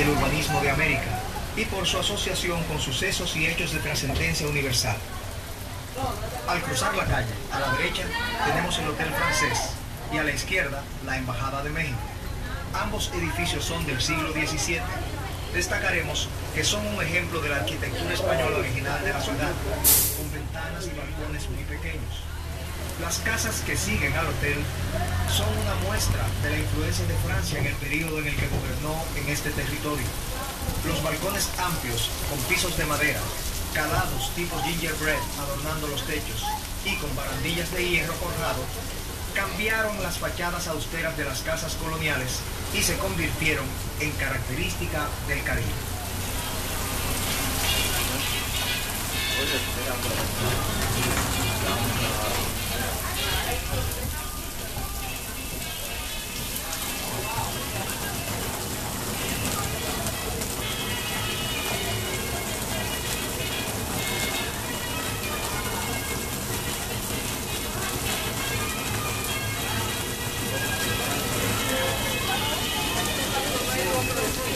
el urbanismo de América, y por su asociación con sucesos y hechos de trascendencia universal. Al cruzar la calle, a la derecha, tenemos el Hotel Francés y a la izquierda, la Embajada de México. Ambos edificios son del siglo XVII. Destacaremos que son un ejemplo de la arquitectura española original de la ciudad, con ventanas y balcones muy pequeños. Las casas que siguen al hotel son una muestra de la influencia de Francia en el periodo en el que gobernó en este territorio. Los balcones amplios, con pisos de madera, calados tipo gingerbread adornando los techos y con barandillas de hierro forjado, cambiaron las fachadas austeras de las casas coloniales y se convirtieron en característica del Caribe. Let's go.